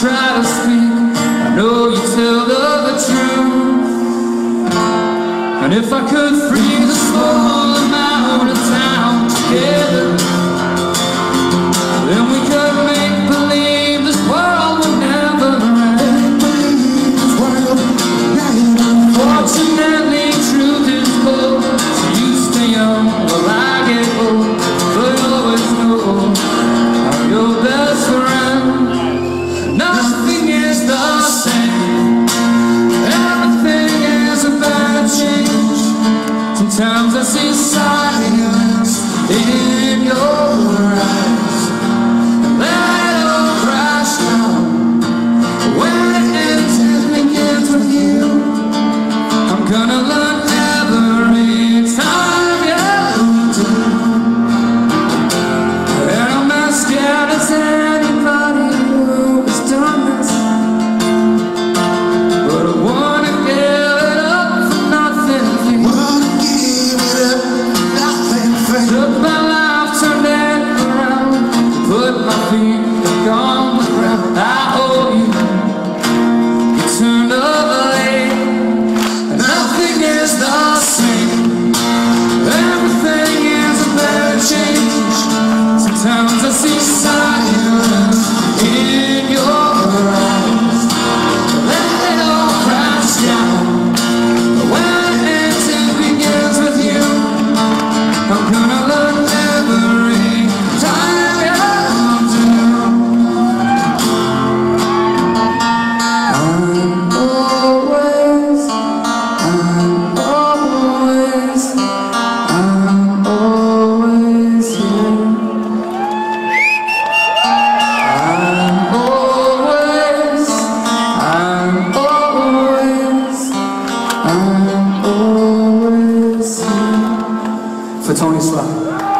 try to speak. I know you tell the, truth. And if I could free the soul of my own town together Sometimes I see silence in your I'm gonna learn every time. Do I'm always, I'm always, I'm always here I'm always, I'm always, 充一次了。